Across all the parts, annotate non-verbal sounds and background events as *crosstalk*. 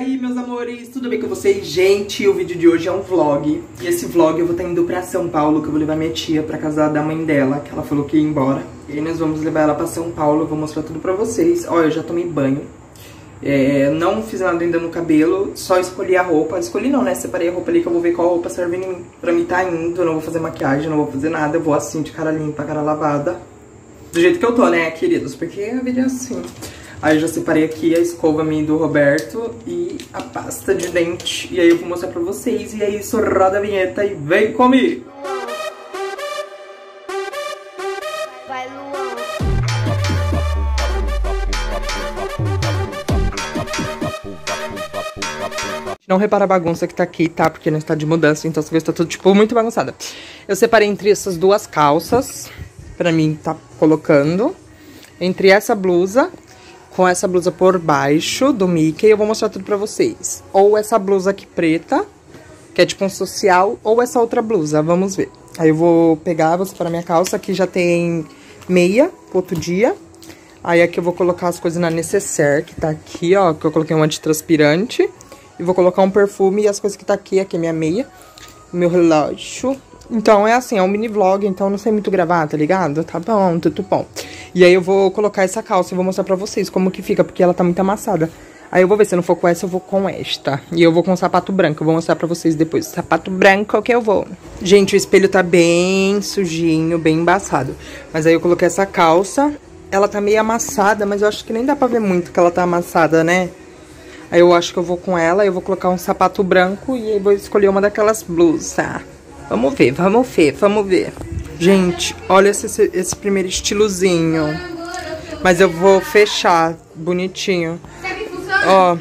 aí, meus amores, tudo bem com vocês? Gente, o vídeo de hoje é um vlog. E esse vlog eu vou estar indo pra São Paulo, que eu vou levar minha tia pra casa da mãe dela, que ela falou que ia embora. E aí nós vamos levar ela pra São Paulo, vou mostrar tudo pra vocês. Ó, eu já tomei banho. É, não fiz nada ainda no cabelo, só escolhi a roupa. Escolhi não, né? Separei a roupa ali que eu vou ver qual roupa serve. Pra mim tá indo, eu não vou fazer maquiagem, não vou fazer nada. Eu vou assim, de cara limpa, cara lavada. Do jeito que eu tô, né, queridos? Porque a vida é assim. Aí eu já separei aqui a escova minha do Roberto e a pasta de dente. E aí eu vou mostrar pra vocês. E é isso, roda a vinheta e vem comigo! Vai, Luan. Não repara a bagunça que tá aqui, tá? Porque nós tá de mudança, então as coisas tá tudo, tipo, muito bagunçada. Eu separei entre essas duas calças, pra mim tá colocando. Entre essa blusa, com essa blusa por baixo do Mickey, eu vou mostrar tudo pra vocês. Ou essa blusa aqui preta, que é tipo um social, ou essa outra blusa, vamos ver. Aí eu vou pegar, vou separar minha calça, aqui já tem meia, pro outro dia. Aí aqui eu vou colocar as coisas na necessaire, que tá aqui, ó, que eu coloquei um antitranspirante. E vou colocar um perfume e as coisas que tá aqui, aqui é minha meia, meu relógio. Então é assim, é um mini vlog, então eu não sei muito gravar, tá ligado? Tá bom, tudo bom. E aí eu vou colocar essa calça e vou mostrar pra vocês como que fica, porque ela tá muito amassada. Aí eu vou ver, se eu não for com essa, eu vou com esta. E eu vou com sapato branco, eu vou mostrar pra vocês depois. Sapato branco que eu vou. Gente, o espelho tá bem sujinho, bem embaçado. Mas aí eu coloquei essa calça, ela tá meio amassada, mas eu acho que nem dá pra ver muito que ela tá amassada, né? Aí eu acho que eu vou com ela, eu vou colocar um sapato branco e aí vou escolher uma daquelas blusas. Vamos ver, vamos ver, vamos ver. Gente, olha esse, esse primeiro estilozinho. Mas eu vou fechar bonitinho. Ó.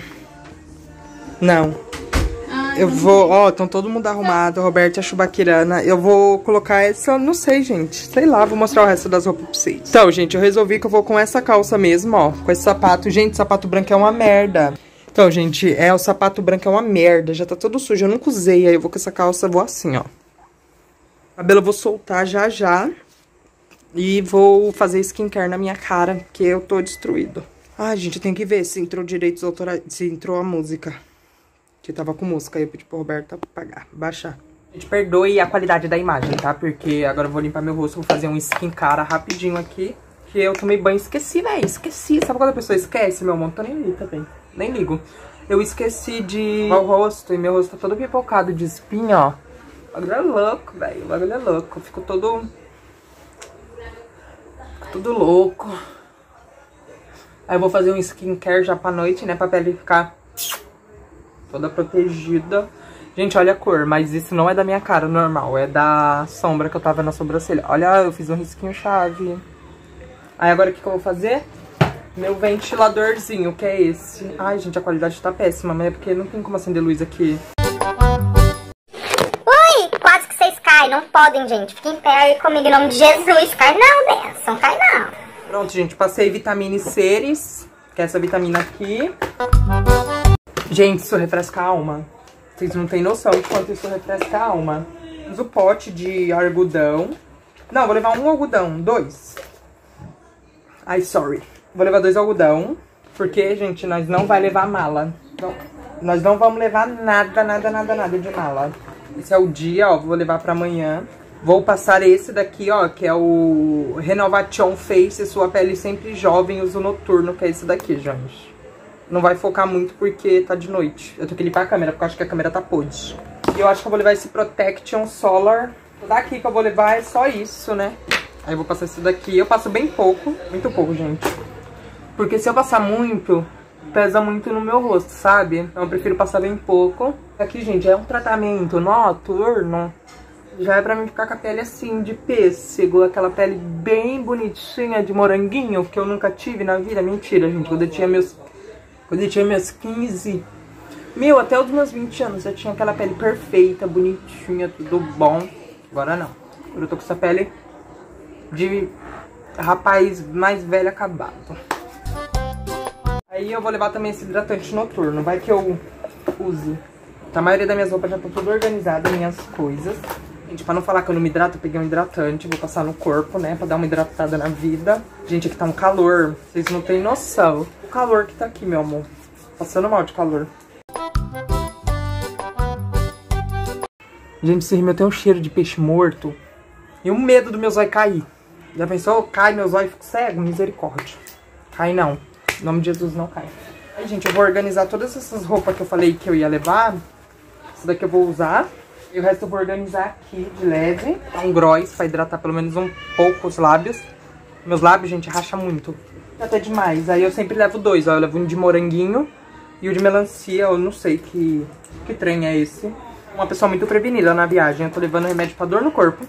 Não. Eu vou, ó, estão todo mundo arrumado, Roberto e a Chubaquirana. Eu vou colocar essa, não sei, gente. Sei lá, vou mostrar o resto das roupas pra vocês. Então, gente, eu resolvi que eu vou com essa calça mesmo, ó. Com esse sapato. Gente, sapato branco é uma merda. Então, gente, é o sapato branco é uma merda. Já tá todo sujo, eu nunca usei. Aí eu vou com essa calça, vou assim, ó. Cabelo eu vou soltar já já. E vou fazer skincare na minha cara, porque eu tô destruído. Ai, gente, eu tenho que ver se entrou direitos autorais, se entrou a música. Que tava com música, aí eu pedi pro Roberto apagar, baixar. Gente, perdoe a qualidade da imagem, tá? Porque agora eu vou limpar meu rosto, vou fazer um skincare rapidinho aqui. Que eu tomei banho e esqueci, velho, esqueci. Sabe quando a pessoa esquece? Meu amor, tô nem ali também, nem ligo. Eu esqueci de o rosto e meu rosto tá todo pipocado de espinha, ó. Bagulho é louco, velho, o bagulho é louco. Fico todo... Fico todo louco. Aí eu vou fazer um skincare já pra noite, né? Pra pele ficar toda protegida. Gente, olha a cor, mas isso não é da minha cara normal. É da sombra que eu tava na sobrancelha. Olha, eu fiz um risquinho chave. Aí agora o que, que eu vou fazer? Meu ventiladorzinho, que é esse. Ai, gente, a qualidade tá péssima, mas é porque não tem como acender luz aqui. Caem. Não podem, gente. Fiquem aí comigo em nome de Jesus. Cai não, benção. Cai não. Pronto, gente, passei vitamina e Ceres, que é essa vitamina aqui. Gente, isso refresca a alma. Vocês não têm noção de quanto isso refresca a alma. Uso pote de algodão. Não, vou levar um algodão, dois. Ai, sorry. Vou levar dois algodão, porque, gente, nós não vai levar mala. Não, nós não vamos levar nada, nada, nada, nada de mala. Esse é o dia, ó, vou levar pra amanhã. Vou passar esse daqui, ó, que é o Renovation Face, sua pele sempre jovem, uso noturno, que é esse daqui, gente. Não vai focar muito porque tá de noite. Eu tenho que limpar a câmera, porque eu acho que a câmera tá podre. E eu acho que eu vou levar esse Protection Solar. Daqui que eu vou levar é só isso, né? Aí eu vou passar esse daqui. Eu passo bem pouco, muito pouco, gente. Porque se eu passar muito, pesa muito no meu rosto, sabe? Então eu prefiro passar bem pouco. Aqui, gente, é um tratamento noturno. Já é pra mim ficar com a pele assim, de pêssego. Aquela pele bem bonitinha, de moranguinho, que eu nunca tive na vida. Mentira, gente. Quando eu tinha meus, quando eu tinha meus 15... Meu, até os meus 20 anos eu tinha aquela pele perfeita, bonitinha, tudo bom. Agora não. Agora eu tô com essa pele de rapaz mais velho acabado. Aí eu vou levar também esse hidratante noturno, vai que eu use. A maioria das minhas roupas já tá tudo organizada, minhas coisas. Gente, tipo, pra não falar que eu não me hidrato, eu peguei um hidratante, vou passar no corpo, né, pra dar uma hidratada na vida. Gente, aqui tá um calor, vocês não têm noção. O calor que tá aqui, meu amor. Passando mal de calor. Gente, esse rímel tem um cheiro de peixe morto. E um medo do meu zóio cair. Já pensou? Cai meu zóio e fico cego? Misericórdia. Cai não. Em nome de Jesus, não cai. Aí, gente, eu vou organizar todas essas roupas que eu falei que eu ia levar. Essa daqui eu vou usar. E o resto eu vou organizar aqui de leve. Tá um gross pra hidratar pelo menos um pouco os lábios. Meus lábios, gente, racha muito. Até demais. Aí eu sempre levo dois, ó. Eu levo um de moranguinho e o de melancia. Eu não sei que, que trem é esse. Uma pessoa muito prevenida na viagem. Eu tô levando remédio pra dor no corpo.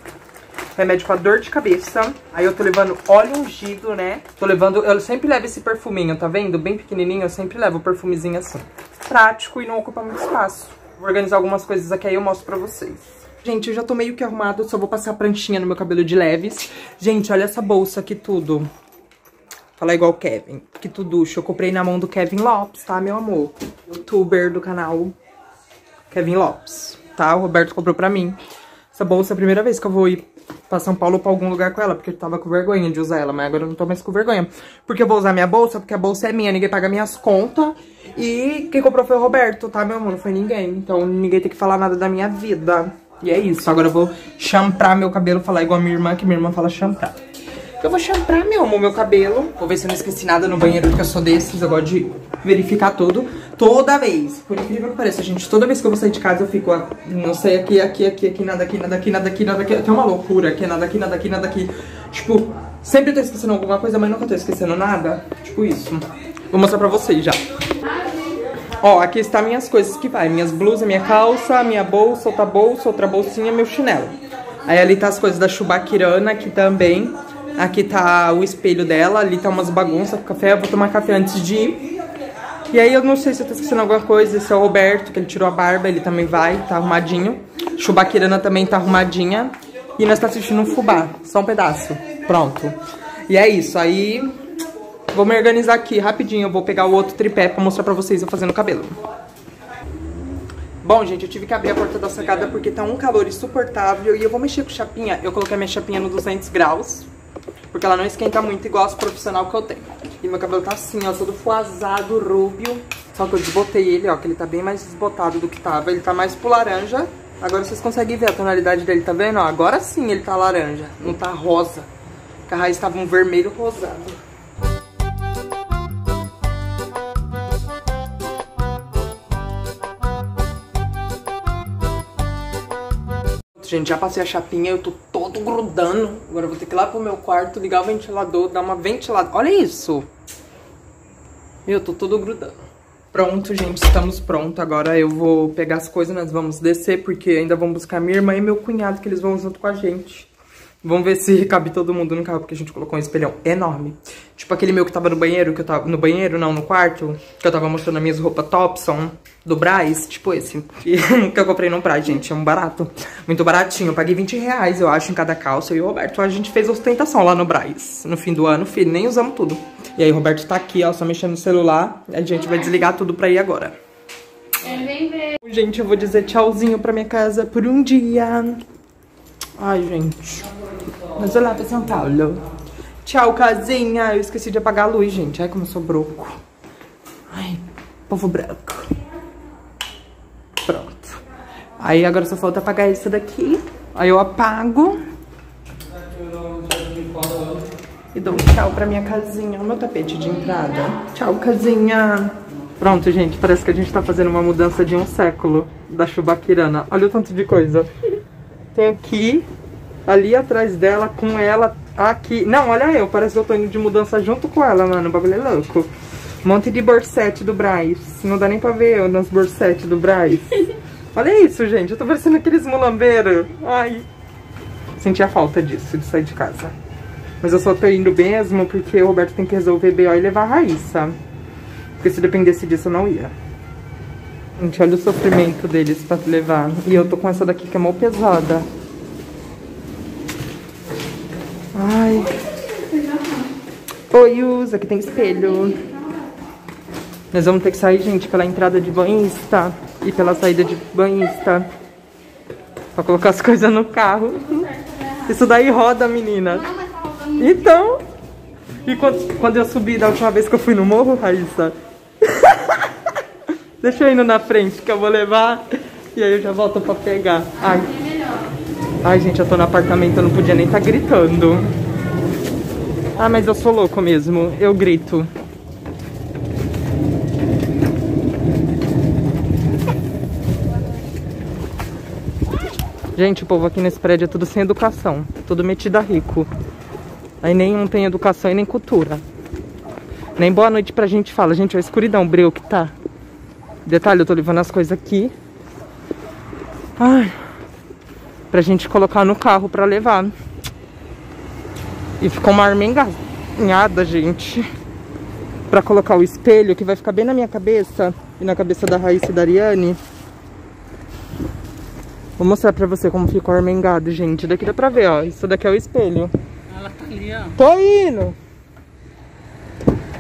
Remédio pra dor de cabeça. Aí eu tô levando óleo ungido, né? Tô levando... Eu sempre levo esse perfuminho, tá vendo? Bem pequenininho, eu sempre levo o perfumezinho assim. Prático e não ocupa muito espaço. Vou organizar algumas coisas aqui, aí eu mostro pra vocês. Gente, eu já tô meio que arrumado, só vou passar a pranchinha no meu cabelo de leves. Gente, olha essa bolsa aqui tudo. Falar igual o Kevin. Que tuducho. Eu comprei na mão do Kevin Lopes, tá, meu amor? Youtuber do canal Kevin Lopes, tá? O Roberto comprou pra mim. Essa bolsa é a primeira vez que eu vou ir pra São Paulo pra algum lugar com ela, porque eu tava com vergonha de usar ela, mas agora eu não tô mais com vergonha. Porque eu vou usar minha bolsa, porque a bolsa é minha, ninguém paga minhas contas. E quem comprou foi o Roberto, tá, meu amor? Não foi ninguém. Então ninguém tem que falar nada da minha vida. E é isso. Agora eu vou champrar meu cabelo, falar igual a minha irmã, que minha irmã fala champrar. Eu vou champrar, meu amor, meu cabelo. Vou ver se eu não esqueci nada no banheiro, porque eu sou desses. Eu gosto de verificar tudo. Toda vez. Por incrível que pareça, gente. Toda vez que eu vou sair de casa, eu fico, não sei, aqui, aqui, aqui, aqui, nada aqui, nada aqui, nada aqui, nada aqui. Até uma loucura. Aqui, nada aqui, nada aqui, nada aqui. Tipo, sempre tô esquecendo alguma coisa, mas nunca tô esquecendo nada. Tipo isso. Vou mostrar pra vocês já. Ó, aqui está minhas coisas que vai. Minhas blusas, minha calça, minha bolsa, outra bolsa, outra bolsinha, meu chinelo. Aí ali tá as coisas da Chubakirana aqui também. Aqui tá o espelho dela, ali tá umas bagunças café. Eu vou tomar café antes de ir. E aí eu não sei se eu tô esquecendo alguma coisa. Esse é o Roberto, que ele tirou a barba, ele também vai, tá arrumadinho. Chubakirana também tá arrumadinha. E nós tá assistindo um fubá, só um pedaço. Pronto. E é isso, aí Vou me organizar aqui rapidinho, eu vou pegar o outro tripé pra mostrar pra vocês eu fazendo o cabelo. Bom, gente, eu tive que abrir a porta da sacada porque tá um calor insuportável e eu vou mexer com chapinha. Eu coloquei minha chapinha no 200 graus, porque ela não esquenta muito igual as profissional que eu tenho. E meu cabelo tá assim, ó, todo fuazado, rúbio. Só que eu desbotei ele, ó, que ele tá bem mais desbotado do que tava. Ele tá mais pro laranja. Agora vocês conseguem ver a tonalidade dele, tá vendo? Ó, agora sim ele tá laranja, não tá rosa. Porque a raiz tava um vermelho rosado. Gente, já passei a chapinha, eu tô todo grudando. Agora eu vou ter que ir lá pro meu quarto, ligar o ventilador, dar uma ventilada. Olha isso! Eu tô todo grudando. Pronto, gente, estamos prontos. Agora eu vou pegar as coisas, nós vamos descer, porque ainda vamos buscar minha irmã e meu cunhado, que eles vão junto com a gente. Vamos ver se cabe todo mundo no carro, porque a gente colocou um espelhão enorme. Tipo aquele meu que tava no banheiro, que eu tava... No banheiro, não, no quarto. Que eu tava mostrando as minhas roupas Topson, do Braz. Tipo esse. Que *laughs* eu comprei no Braz, gente. É um barato. Muito baratinho. Eu paguei 20 reais, eu acho, em cada calça. Eu e o Roberto, a gente fez ostentação lá no Braz. No fim do ano, filho, nem usamos tudo. E aí o Roberto tá aqui, ó, só mexendo no celular. A gente vai desligar tudo pra ir agora. Gente, eu vou dizer tchauzinho pra minha casa por um dia. Ai, gente. Mas vou lá pra São Paulo. Tchau, casinha. Eu esqueci de apagar a luz, gente. Ai, como eu sou broco. Ai, povo branco. Pronto. Aí agora só falta apagar isso daqui. Aí eu apago. E dou um tchau pra minha casinha. O meu tapete de entrada. Tchau, casinha. Pronto, gente. Parece que a gente tá fazendo uma mudança de um século da Chubaquirana. Olha o tanto de coisa. Tem aqui, ali atrás dela, com ela aqui. Não, olha eu, parece que eu tô indo de mudança junto com ela, mano. O bagulho é louco. Monte de borsete do Braz. Não dá nem pra ver eu nas borsetes do Braz. *laughs* Olha isso, gente. Eu tô parecendo aqueles mulambeiros. Ai. Senti a falta disso, de sair de casa. Mas eu só tô indo mesmo porque o Roberto tem que resolver B.O. e levar a Raíssa. Porque se dependesse disso eu não ia. Gente, olha o sofrimento deles pra levar. E eu tô com essa daqui que é mó pesada. Ai. Oi, usa, aqui tem espelho. Nós vamos ter que sair, gente, pela entrada de banhista e pela saída de banhista. Pra colocar as *laughs* coisas no carro. Isso daí roda, menina. Então. E quando, quando eu subi da última vez que eu fui no morro, Raíssa? *laughs* Deixa eu ir na frente que eu vou levar. E aí eu já volto pra pegar. Ai. Ai, gente, eu tô no apartamento, eu não podia nem estar tá gritando. Ah, mas eu sou louco mesmo. Eu grito. Gente, o povo aqui nesse prédio é tudo sem educação. Tudo metido a rico. Aí nenhum tem educação e nem cultura. Nem boa noite pra gente fala. Gente, a escuridão, breu que tá. Detalhe, eu tô levando as coisas aqui. Ai. Pra gente colocar no carro pra levar. E ficou uma armenganhada, gente. Pra colocar o espelho, que vai ficar bem na minha cabeça. E na cabeça da Raíssa e da Ariane. Vou mostrar pra você como ficou armengado, gente. Daqui dá pra ver, ó. Isso daqui é o espelho. Ela tá ali, ó. Tô indo!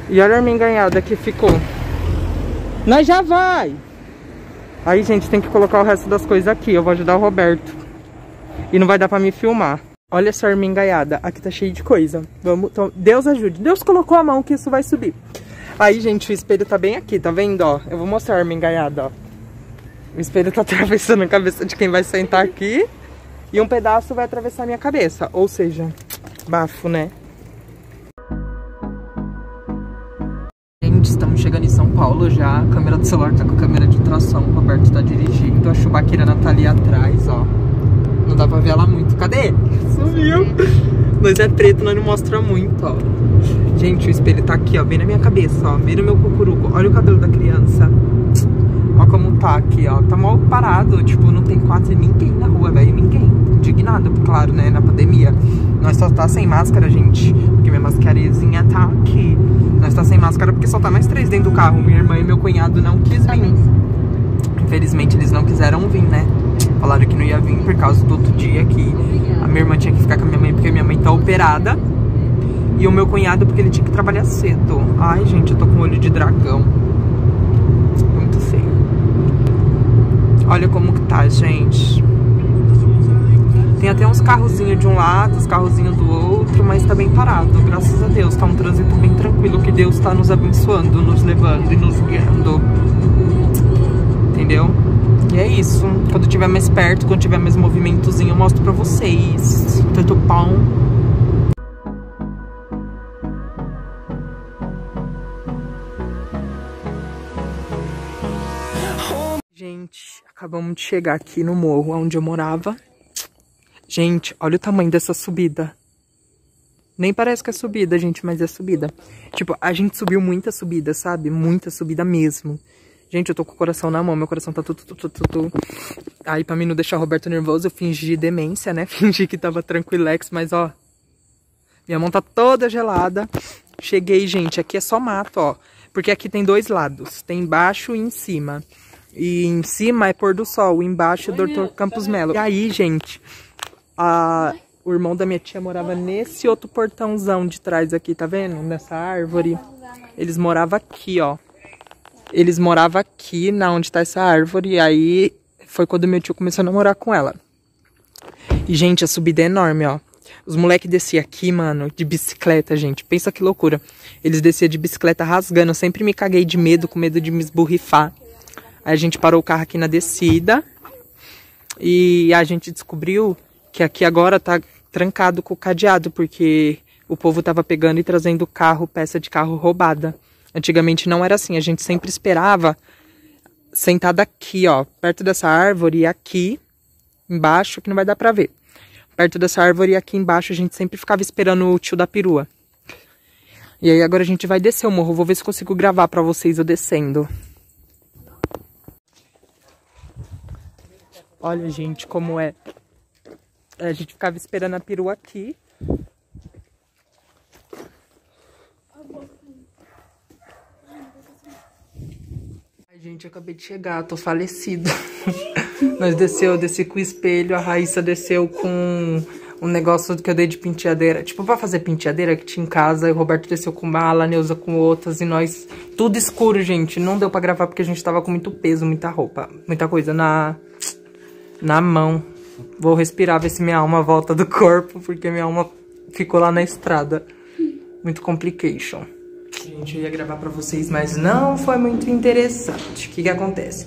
E olha a armenganhada que ficou. Nós já vai! Aí, gente, tem que colocar o resto das coisas aqui. Eu vou ajudar o Roberto. E não vai dar pra me filmar. Olha essa armengaiada. Aqui tá cheio de coisa. Vamos, então, Deus ajude. Deus colocou a mão que isso vai subir. Aí, gente, o espelho tá bem aqui, tá vendo, ó? Eu vou mostrar a armengaiada, ó. O espelho tá *laughs* atravessando a cabeça de quem vai sentar aqui. E um pedaço vai atravessar a minha cabeça. Ou seja, bafo, né? Gente, estamos chegando em São Paulo já. A câmera do celular tá com a câmera de tração. O Roberto tá dirigindo. A chubaqueira ali atrás, ó. Não dá pra ver ela muito. Cadê? Sumiu. Nós é preto, nós não mostra muito, ó. Gente, o espelho tá aqui, ó. Bem na minha cabeça, ó. Bem no meu cucuruco. Olha o cabelo da criança. Ó como tá aqui, ó. Tá mal parado, tipo, não tem quase ninguém na rua, velho. Ninguém. Indignado, claro, né, na pandemia. Nós só tá sem máscara, gente. Porque minha mascarezinha tá aqui. Nós tá sem máscara porque só tá nós três dentro do carro. Minha irmã e meu cunhado não quis vir. Infelizmente, eles não quiseram vir, né? Falaram que não ia vir por causa do outro dia que a minha irmã tinha que ficar com a minha mãe porque minha mãe tá operada. E o meu cunhado porque ele tinha que trabalhar cedo. Ai, gente, eu tô com olho de dragão. Olha como que tá, gente. Tem até uns carrozinhos de um lado, uns carrozinhos do outro, mas tá bem parado, graças a Deus. Tá um trânsito bem tranquilo, que Deus tá nos abençoando, nos levando e nos guiando. Entendeu? E é isso. Quando tiver mais perto, quando tiver mais movimentozinho, eu mostro pra vocês. Tanto pão. Gente, acabamos de chegar aqui no morro onde eu morava. Gente, olha o tamanho dessa subida. Nem parece que é subida, gente, mas é subida. Tipo, a gente subiu muita subida, sabe? Muita subida mesmo. Gente, eu tô com o coração na mão, meu coração tá tudo, tudo, tudo, tudo. Aí, pra mim não deixar o Roberto nervoso, eu fingi demência, né? *laughs* Fingi que tava tranquilex, mas ó... Minha mão tá toda gelada. Cheguei, gente, aqui é só mato, ó. Porque aqui tem dois lados, tem embaixo e em cima. E em cima é pôr do sol, embaixo é Dr. Campos Melo. E aí, gente, a, o irmão da minha tia morava nesse outro portãozão de trás aqui, tá vendo? Nessa árvore. Eles moravam aqui, ó. Eles moravam aqui, na onde tá essa árvore. E aí foi quando meu tio começou a namorar com ela. E, gente, a subida é enorme, ó. Os moleques desciam aqui, mano, de bicicleta, gente. Pensa que loucura. Eles desciam de bicicleta rasgando. Eu sempre me caguei de medo, com medo de me esburrifar. Aí a gente parou o carro aqui na descida. E a gente descobriu que aqui agora tá trancado com o cadeado, porque o povo tava pegando e trazendo carro, peça de carro roubada. Antigamente não era assim, a gente sempre esperava sentada aqui, ó, perto dessa árvore aqui embaixo, que não vai dar pra ver. Perto dessa árvore aqui embaixo a gente sempre ficava esperando o tio da perua. E aí agora a gente vai descer o morro, vou ver se consigo gravar pra vocês eu descendo. Olha, gente, como é. A gente ficava esperando a perua aqui. Gente, eu acabei de chegar, tô falecido. *laughs* Nós desceu, eu desci com o espelho, a Raíssa desceu com um negócio que eu dei de penteadeira. Tipo, pra fazer penteadeira que tinha em casa. O Roberto desceu com bala, a Neuza com outras. E nós... Tudo escuro, gente. Não deu pra gravar porque a gente tava com muito peso, muita roupa. Muita coisa na na mão. Vou respirar, ver se minha alma volta do corpo, porque minha alma ficou lá na estrada. Muito complication. Gente, eu ia gravar pra vocês, mas não foi muito interessante. O que que acontece?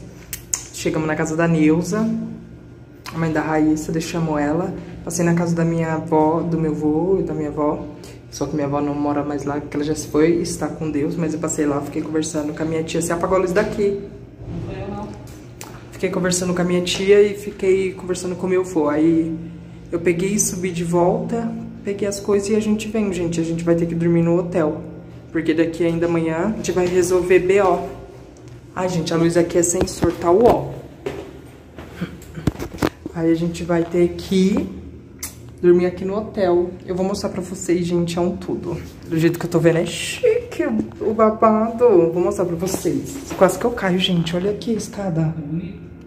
Chegamos na casa da Neuza. a mãe da Raíssa, deixamos ela. Passei na casa da minha avó, do meu avô e da minha avó. Só que minha avó não mora mais lá, porque ela já se foi está com Deus. Mas eu passei lá, fiquei conversando com a minha tia. Você apagou a luz daqui. Não foi eu, não. Fiquei conversando com a minha tia e fiquei conversando com o meu avô. Aí eu peguei e subi de volta, peguei as coisas e a gente vem, gente. A gente vai ter que dormir no hotel. Porque daqui ainda amanhã a gente vai resolver BO. Ai, gente, a luz aqui é sensor, tá ó. Aí a gente vai ter que dormir aqui no hotel. Eu vou mostrar pra vocês, gente, é um tudo. Do jeito que eu tô vendo, é chique o babado. Vou mostrar pra vocês. Quase que eu caio, gente. Olha aqui a escada.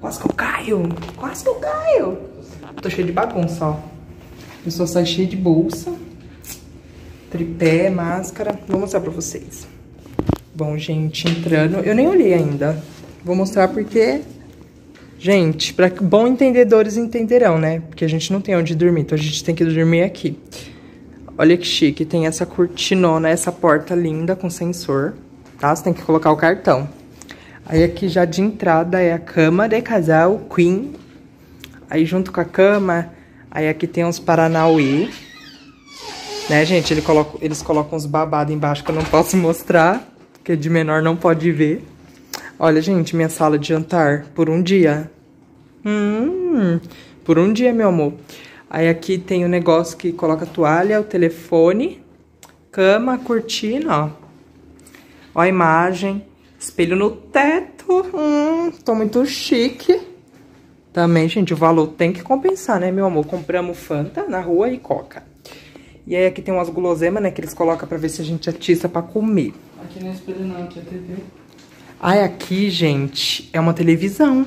Quase que eu caio. Quase que eu caio. Tô cheio de bagunça, ó. Eu só saio cheio de bolsa. Tripé, máscara. Vou mostrar pra vocês. Bom, gente, entrando... Eu nem olhei ainda. Vou mostrar porque Gente, para bom entendedores entenderão, né? Porque a gente não tem onde dormir, então a gente tem que dormir aqui. Olha que chique, tem essa cortinona, essa porta linda com sensor, tá? Você tem que colocar o cartão. Aí aqui já de entrada é a cama de casal Queen. Aí junto com a cama, aí aqui tem uns Paranauê. Né, gente? Ele coloca, eles colocam uns babados embaixo que eu não posso mostrar, porque de menor não pode ver. Olha, gente, minha sala de jantar por um dia. Hum, por um dia, meu amor. Aí aqui tem o negócio que coloca toalha, o telefone, cama, cortina, ó. Ó a imagem, espelho no teto. Hum, tô muito chique. Também, gente, o valor tem que compensar, né, meu amor? Compramos Fanta na rua e Coca. E aí aqui tem umas guloseimas, né, que eles colocam pra ver se a gente atiça pra comer. Aqui não é espelho não, aqui é TV. Ai, aqui, gente, é uma televisão.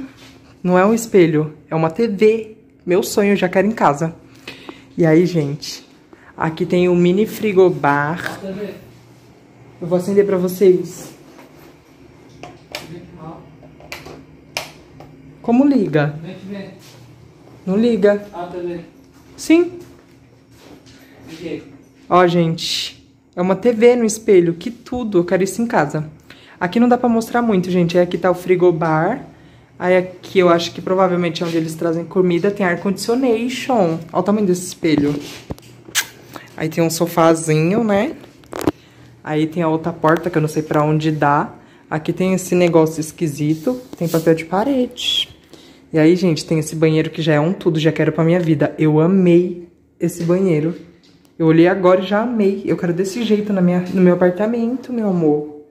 Não é um espelho, é uma TV. Meu sonho, já quero em casa. E aí, gente, aqui tem o um mini frigobar. Eu vou acender pra vocês. Como liga? Não liga. Sim. Ó, gente, é uma TV no espelho. Que tudo, eu quero isso em casa. Aqui não dá pra mostrar muito, gente. Aí aqui tá o frigobar. Aí aqui eu acho que provavelmente é onde eles trazem comida. Tem ar-condicionation. Olha o tamanho desse espelho. Aí tem um sofazinho, né? Aí tem a outra porta que eu não sei pra onde dá. Aqui tem esse negócio esquisito. Tem papel de parede. E aí, gente, tem esse banheiro que já é um tudo. Já quero pra minha vida. Eu amei esse banheiro. Eu olhei agora e já amei. Eu quero desse jeito na minha, no meu apartamento, meu amor.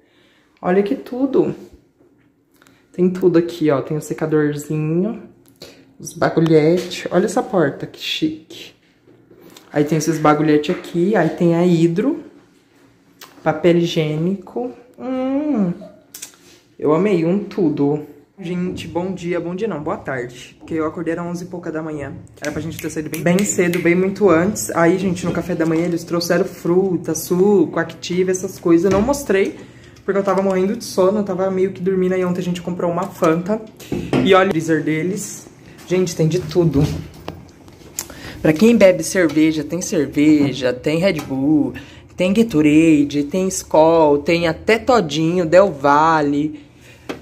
Olha que tudo. Tem tudo aqui, ó. Tem o secadorzinho, os bagulhetes. Olha essa porta, que chique. Aí tem esses bagulhetes aqui. Aí tem a hidro. Papel higiênico. Hum, eu amei um tudo. Gente, bom dia, bom dia não, boa tarde. Porque eu acordei às 11 e pouca da manhã. Era pra gente ter saído bem, bem cedo, bem muito antes. Aí, gente, no café da manhã eles trouxeram fruta, suco, activa, essas coisas. Eu não mostrei porque eu tava morrendo de sono, eu tava meio que dormindo, aí ontem a gente comprou uma Fanta. E olha o freezer deles. Gente, tem de tudo. Pra quem bebe cerveja, tem cerveja, tem Red Bull, tem Gatorade, tem Skol, tem até Todinho, Del Valle.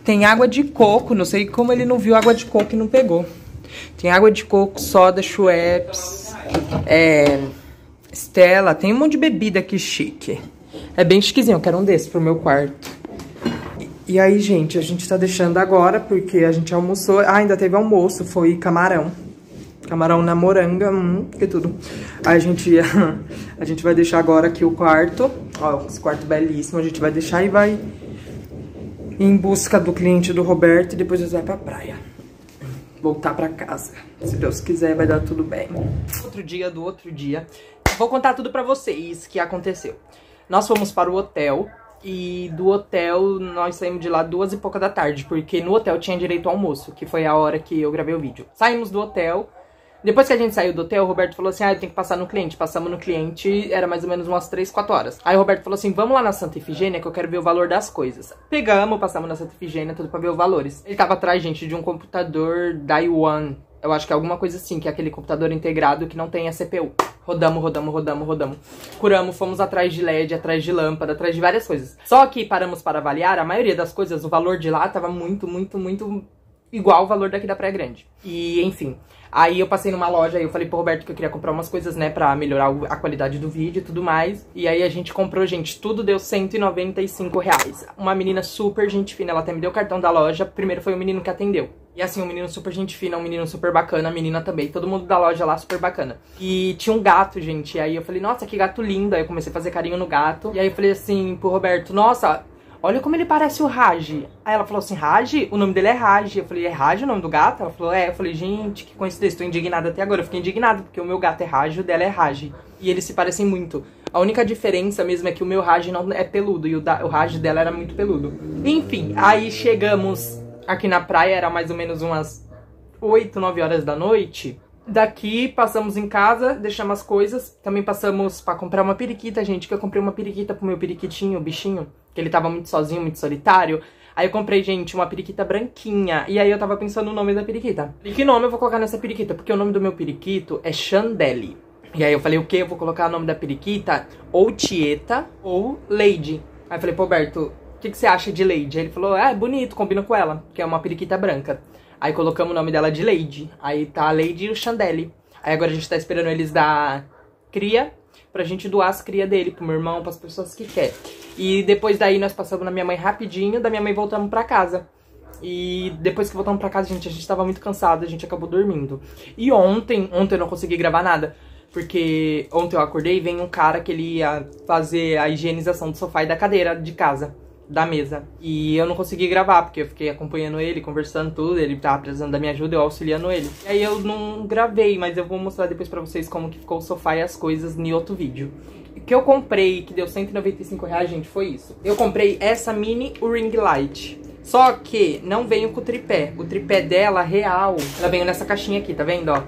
Tem água de coco, não sei como ele não viu água de coco e não pegou. Tem água de coco, soda, Schweppes, é, Stella, tem um monte de bebida aqui chique. É bem chiquezinho, eu quero um desse pro meu quarto. E, aí, gente, a gente tá deixando agora, porque a gente almoçou. Ah, ainda teve almoço, foi camarão. Camarão na moranga, hum, que tudo. A gente, *laughs* a gente vai deixar agora aqui o quarto. Ó, esse quarto belíssimo. A gente vai deixar e vai em busca do cliente do Roberto e depois gente vai pra praia. Voltar pra casa. Se Deus quiser, vai dar tudo bem. Outro dia do outro dia. Vou contar tudo pra vocês que aconteceu. Nós fomos para o hotel e do hotel nós saímos de lá duas e pouca da tarde, porque no hotel tinha direito ao almoço, que foi a hora que eu gravei o vídeo. Saímos do hotel. Depois que a gente saiu do hotel, o Roberto falou assim: Ah, eu tenho que passar no cliente. Passamos no cliente, era mais ou menos umas 3, 4 horas. Aí o Roberto falou assim: Vamos lá na Santa Efigênia que eu quero ver o valor das coisas. Pegamos, passamos na Santa Efigênia, tudo pra ver os valores. Ele tava atrás, gente, de um computador Daiwan. Eu acho que é alguma coisa assim, que é aquele computador integrado que não tem a CPU. Rodamos, rodamos, rodamos, rodamos. Curamos, fomos atrás de LED, atrás de lâmpada, atrás de várias coisas. Só que paramos para avaliar, a maioria das coisas, o valor de lá tava muito, muito, muito igual o valor daqui da Praia Grande. E, enfim. Aí eu passei numa loja e eu falei pro Roberto que eu queria comprar umas coisas, né, pra melhorar a qualidade do vídeo e tudo mais. E aí a gente comprou, gente, tudo deu 195 reais. Uma menina super gente fina, ela até me deu o cartão da loja. Primeiro foi o menino que atendeu. E assim, um menino super gente fina, um menino super bacana, a menina também. Todo mundo da loja lá super bacana. E tinha um gato, gente. E aí eu falei, nossa, que gato lindo. Aí eu comecei a fazer carinho no gato. E aí eu falei assim pro Roberto, nossa, olha como ele parece o Raj. Aí ela falou assim, Raj? O nome dele é Raj. Eu falei, é Raj o nome do gato? Ela falou, é. Eu falei, gente, que coincidência, tô indignada até agora. Eu fiquei indignada, porque o meu gato é Raj o dela é Raj. E eles se parecem muito. A única diferença mesmo é que o meu Raj não é peludo e o, da, o Raj dela era muito peludo. Enfim, aí chegamos aqui na praia, era mais ou menos umas 8, 9 horas da noite. Daqui passamos em casa, deixamos as coisas. Também passamos para comprar uma periquita, gente. Que eu comprei uma periquita pro meu periquitinho, o bichinho. Que ele tava muito sozinho, muito solitário. Aí eu comprei, gente, uma periquita branquinha. E aí eu tava pensando no nome da periquita. E que nome eu vou colocar nessa periquita? Porque o nome do meu periquito é Chandelle. E aí eu falei, o que? Eu vou colocar o nome da periquita ou Tieta ou Lady. Aí eu falei, pô, Berto, o que, que você acha de Lady? Aí ele falou, ah, é bonito, combina com ela, que é uma periquita branca. Aí colocamos o nome dela de Lady. Aí tá a Lady e o Chandelle. Aí agora a gente tá esperando eles dar cria pra gente doar as cria dele pro meu irmão, pras pessoas que quer. E depois daí nós passamos na minha mãe rapidinho, da minha mãe voltamos pra casa. E depois que voltamos pra casa, gente, a gente tava muito cansado, a gente acabou dormindo. E ontem, ontem eu não consegui gravar nada. Porque ontem eu acordei e vem um cara que ele ia fazer a higienização do sofá e da cadeira de casa da mesa. E eu não consegui gravar, porque eu fiquei acompanhando ele, conversando tudo, ele tava precisando da minha ajuda, eu auxiliando ele. E aí eu não gravei, mas eu vou mostrar depois pra vocês como que ficou o sofá e as coisas em outro vídeo. O que eu comprei, que deu 195 reais, gente, foi isso. Eu comprei essa mini ring light. Só que não veio com o tripé. O tripé dela, real, ela veio nessa caixinha aqui, tá vendo, ó?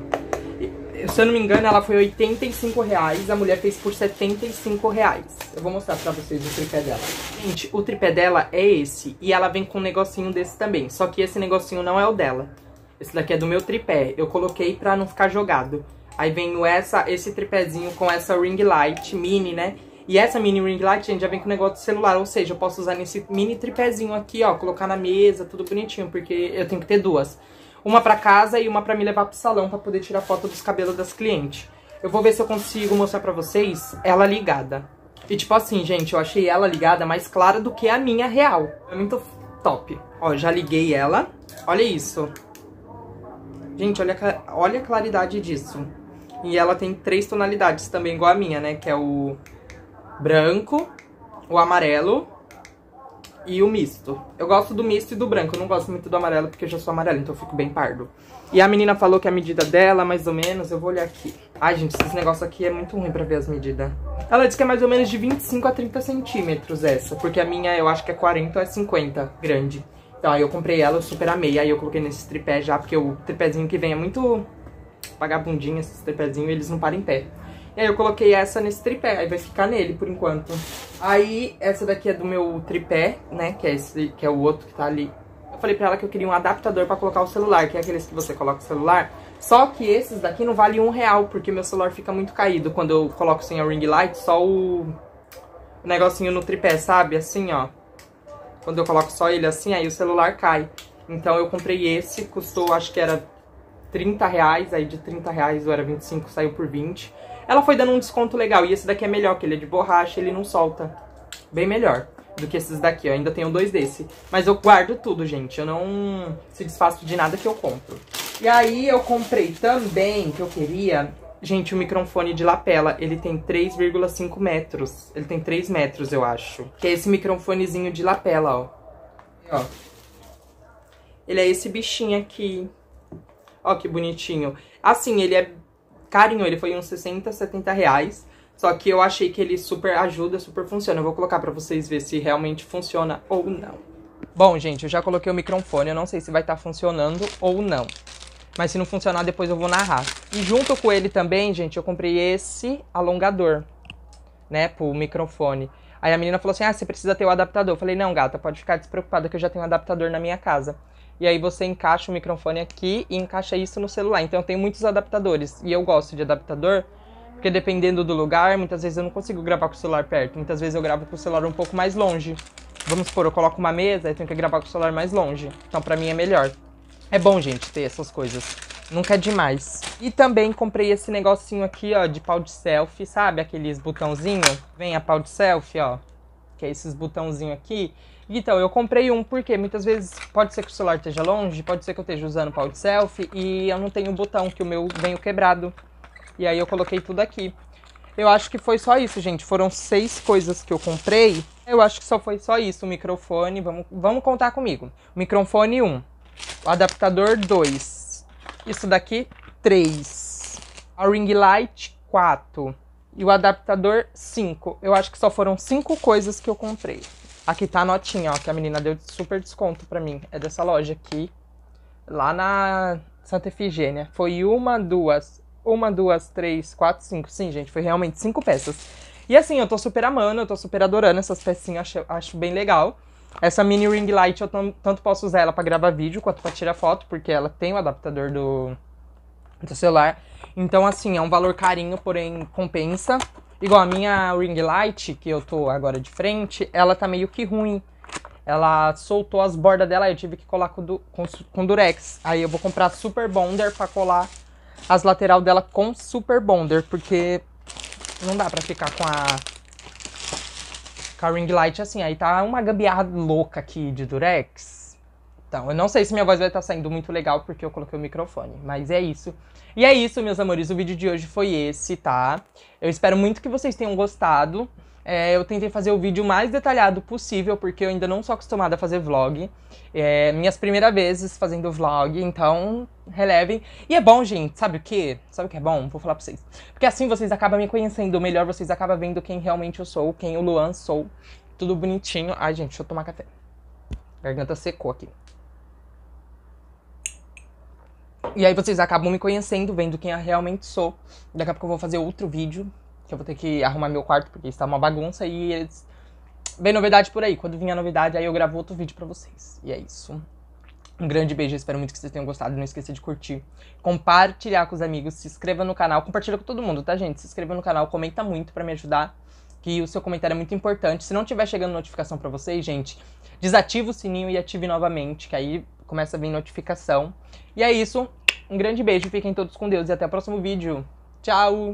Se eu não me engano, ela foi 85 reais. A mulher fez por 75 reais. Eu vou mostrar pra vocês o tripé dela. Gente, o tripé dela é esse. E ela vem com um negocinho desse também. Só que esse negocinho não é o dela. Esse daqui é do meu tripé. Eu coloquei pra não ficar jogado. Aí vem essa, esse tripézinho com essa ring light mini, né? E essa mini ring light, gente, já vem com o negócio do celular. Ou seja, eu posso usar nesse mini tripézinho aqui, ó. Colocar na mesa, tudo bonitinho. Porque eu tenho que ter duas. Uma pra casa e uma pra me levar pro salão pra poder tirar foto dos cabelos das clientes. Eu vou ver se eu consigo mostrar pra vocês ela ligada. E tipo assim, gente, eu achei ela ligada mais clara do que a minha real. É muito top. Ó, já liguei ela. Olha isso. Gente, olha, olha a claridade disso. E ela tem três tonalidades também, igual a minha, né? Que é o branco, o amarelo e o misto. Eu gosto do misto e do branco, eu não gosto muito do amarelo porque eu já sou amarelo, então eu fico bem pardo. E a menina falou que a medida dela, mais ou menos, eu vou olhar aqui. Ai, gente, esse negócio aqui é muito ruim pra ver as medidas. Ela disse que é mais ou menos de 25 a 30 centímetros essa, porque a minha eu acho que é 40 a 50 grande. Então aí eu comprei ela, eu super amei, aí eu coloquei nesse tripé já, porque o tripézinho que vem é muito vagabundinho, esses tripézinhos, eles não param em pé. E aí eu coloquei essa nesse tripé, aí vai ficar nele por enquanto. Aí essa daqui é do meu tripé, né, que é, esse, que é o outro que tá ali. Eu falei pra ela que eu queria um adaptador pra colocar o celular, que é aqueles que você coloca o celular. Só que esses daqui não valem um real, porque meu celular fica muito caído quando eu coloco sem a ring light, só o negocinho no tripé, sabe? Assim, ó. Quando eu coloco só ele assim, aí o celular cai. Então eu comprei esse, custou acho que era 30 reais, aí de 30 reais ou era 25, saiu por 20. Ela foi dando um desconto legal. E esse daqui é melhor, que ele é de borracha, ele não solta. Bem melhor do que esses daqui. Eu ainda tenho dois desse. Mas eu guardo tudo, gente. Eu não se desfaço de nada que eu compro. E aí eu comprei também, que eu queria... Gente, o microfone de lapela, ele tem 3,5 metros. Ele tem 3 metros, eu acho. Que é esse microfonezinho de lapela, ó. Ó. Ele é esse bichinho aqui. Ó, que bonitinho. Assim, ele é carinho, ele foi uns 60, 70 reais. Só que eu achei que ele super ajuda, super funciona. Eu vou colocar pra vocês ver se realmente funciona ou não. Bom, gente, eu já coloquei o microfone. Eu não sei se vai estar tá funcionando ou não. Mas se não funcionar, depois eu vou narrar. E junto com ele também, gente, eu comprei esse alongador, né, pro microfone. Aí a menina falou assim, ah, você precisa ter o adaptador. Eu falei, não, gata, pode ficar despreocupada que eu já tenho um adaptador na minha casa e aí você encaixa o microfone aqui e encaixa isso no celular. Então tenho muitos adaptadores e eu gosto de adaptador, porque dependendo do lugar, muitas vezes eu não consigo gravar com o celular perto, muitas vezes eu gravo com o celular um pouco mais longe. Vamos supor, eu coloco uma mesa e tenho que gravar com o celular mais longe. Então pra mim é melhor. É bom, gente, ter essas coisas. Nunca é demais. E também comprei esse negocinho aqui, ó, de pau de selfie, sabe? Aqueles botãozinhos. Vem a pau de selfie, ó. Que é esses botãozinhos aqui. Então, eu comprei um porque muitas vezes pode ser que o celular esteja longe, pode ser que eu esteja usando pau de selfie e eu não tenho o botão, que o meu veio quebrado. E aí eu coloquei tudo aqui. Eu acho que foi só isso, gente. Foram seis coisas que eu comprei. Eu acho que só foi só isso. O microfone, vamos, vamos contar comigo. Microfone 1. O adaptador 2. Isso daqui, 3. A ring light, 4. E o adaptador, 5. Eu acho que só foram cinco coisas que eu comprei. Aqui tá a notinha, ó, que a menina deu super desconto pra mim. É dessa loja aqui, lá na Santa Efigênia. Foi uma, duas, uma, duas, três, quatro, cinco. Sim, gente, foi realmente cinco peças. E assim, eu tô super amando, eu tô super adorando essas pecinhas, acho, acho bem legal. Essa mini ring light eu tanto posso usar ela para gravar vídeo quanto para tirar foto, porque ela tem o adaptador do, do celular. Então, assim, é um valor carinho, porém compensa. Igual a minha ring light, que eu tô agora de frente, ela tá meio que ruim. Ela soltou as bordas dela, eu tive que colar com, du com, com durex. Aí eu vou comprar super bonder pra colar as lateral dela com super bonder, porque não dá pra ficar com a, com a ring light assim. Aí tá uma gambiarra louca aqui de durex. Então, eu não sei se minha voz vai estar tá saindo muito legal porque eu coloquei o microfone, mas é isso. E é isso, meus amores, o vídeo de hoje foi esse, tá? Eu espero muito que vocês tenham gostado. É, eu tentei fazer o vídeo mais detalhado possível, porque eu ainda não sou acostumada a fazer vlog. É, minhas primeiras vezes fazendo vlog, então relevem. E é bom, gente, sabe o que? Sabe o que é bom? Vou falar pra vocês. Porque assim vocês acabam me conhecendo melhor, vocês acabam vendo quem realmente eu sou, quem o Luan sou. Tudo bonitinho. Ai, gente, deixa eu tomar café. A garganta secou aqui. E aí vocês acabam me conhecendo, vendo quem eu realmente sou. Daqui a pouco eu vou fazer outro vídeo, que eu vou ter que arrumar meu quarto, porque está uma bagunça e eles... Vem novidade por aí. Quando vinha novidade, aí eu gravo outro vídeo pra vocês. E é isso. Um grande beijo, espero muito que vocês tenham gostado. Não esqueça de curtir, compartilhar com os amigos, se inscreva no canal, compartilha com todo mundo, tá, gente? Se inscreva no canal, comenta muito para me ajudar, que o seu comentário é muito importante. Se não tiver chegando notificação para vocês, gente, desativa o sininho e ative novamente, que aí começa a vir notificação. E é isso. Um grande beijo, fiquem todos com Deus e até o próximo vídeo. Tchau!